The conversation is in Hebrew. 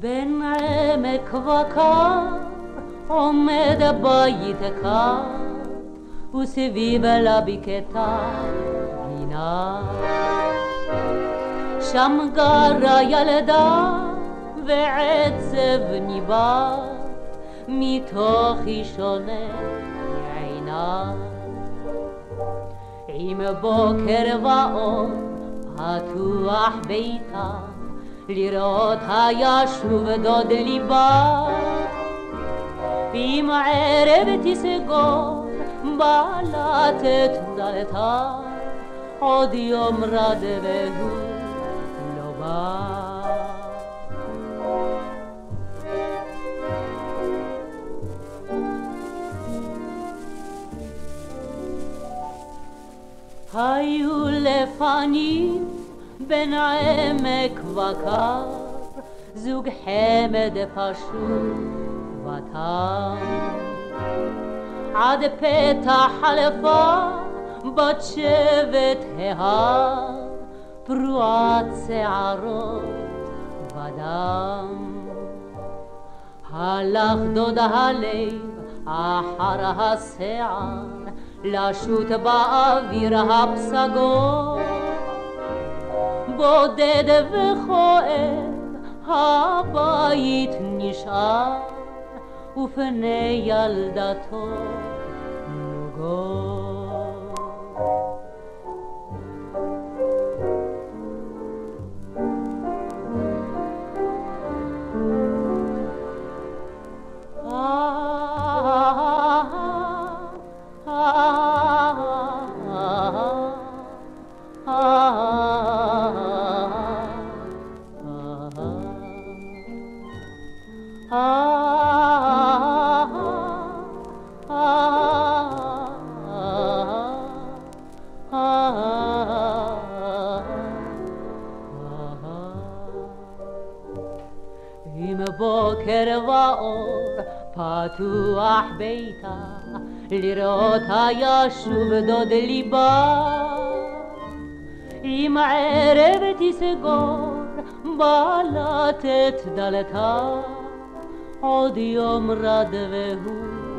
בקר עומד בית קר וסביב לבקתה גינה שם גרה ילדה ועצב ניבט מתוך אישוני עינה עם בוקר ואור פתוח ביתה לראות הישוב דוד ליבה. עם ערב תסגור בעלת דלתה. עוד יום רד והוא לא בא. היו לפנים בין עמק וקר, זוג חמד פשוט ותם. עד פתח חלפה בת שבט ההר, פרועת שערות ודם. הלך דוד הלב אחר השיער, לשוט באוויר הפסגות. בודד וכואב, הבית נשאר, ופני ילדתו נוגות. בוקר ואור פתוח ביתה לראות הישוב דוד ליבה אם ערב תסגור בלטת דלתה עוד יום רד והוא לא בא